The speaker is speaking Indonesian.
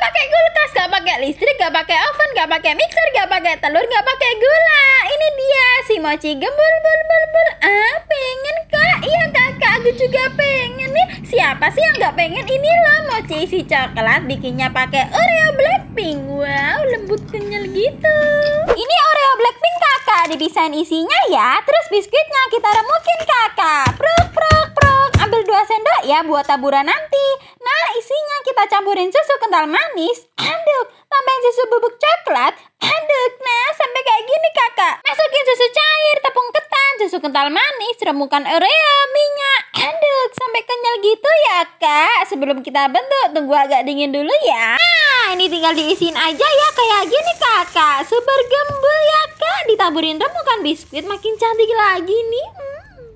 pakai kulkas, gak pakai listrik, gak pakai oven, gak pakai mixer, gak pakai telur, gak pakai gula. Ini dia si mochi gembul bul bul bul. Ah, pengen kak? Iya kakak, aku juga pengen nih. Siapa sih yang gak pengen ini loh mochi isi coklat bikinnya pakai Oreo Blackpink. Wow, lembut kenyal gitu. Ini Oreo Blackpink kakak, dipisahin isinya ya. Terus biskuitnya kita remukin kakak. Prok prok prok. Ambil dua sendok ya buat taburan nanti. Nah, isinya campurin susu kental manis. Aduk, tambahin susu bubuk coklat. Aduk. Nah, sampai kayak gini kakak. Masukin susu cair, tepung ketan, susu kental manis, remukan Oreo, minyak. Aduk, sampai kenyal gitu ya kak. Sebelum kita bentuk, tunggu agak dingin dulu ya. Nah, ini tinggal diisiin aja ya kayak gini kakak. Super gembul ya kak. Ditaburin remukan biskuit makin cantik lagi nih. Hmm.